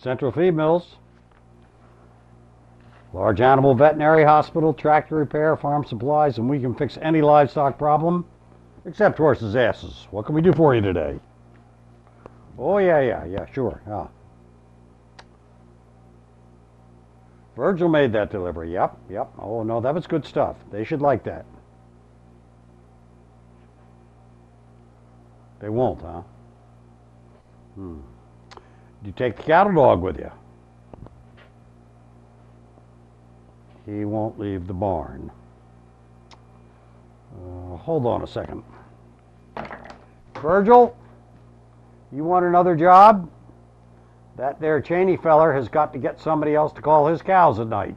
Central Feed Mills. Large Animal Veterinary Hospital, tractor repair, farm supplies, and we can fix any livestock problem except horses' asses. What can we do for you today? Oh, yeah, yeah, yeah, sure. Yeah. Virgil made that delivery. Yep, yep. Oh, no, that was good stuff. They should like that. They won't, huh? Hmm. You take the cattle dog with you? He won't leave the barn. Uh, hold on a second. Virgil, you want another job? That there Cheyney feller has got to get somebody else to call his cows at night.